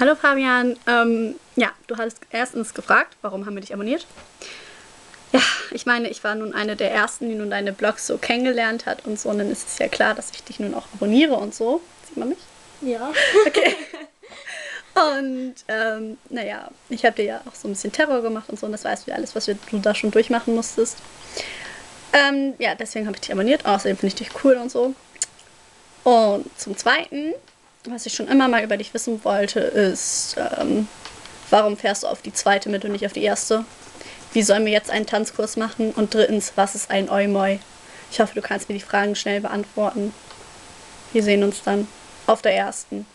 Hallo Fabian. Ähm, ja, du hattest erstens gefragt, warum haben wir dich abonniert? Ja, ich meine, ich war nun eine der ersten, die nun deine Blogs so kennengelernt hat und so. Und dann ist es ja klar, dass ich dich nun auch abonniere und so. Sieht man mich? Ja. Okay. Und ähm, naja, ich habe dir ja auch so ein bisschen Terror gemacht und so. Und das weißt du ja alles, was du da schon durchmachen musstest. Ähm, ja, deswegen habe ich dich abonniert. Außerdem finde ich dich cool und so. Und zum Zweiten, was ich schon immer mal über dich wissen wollte, ist, ähm, warum fährst du auf die zweite mit und nicht auf die erste? Wie sollen wir jetzt einen Tanzkurs machen? Und drittens, was ist ein Oimoi? Ich hoffe, du kannst mir die Fragen schnell beantworten. Wir sehen uns dann auf der ersten.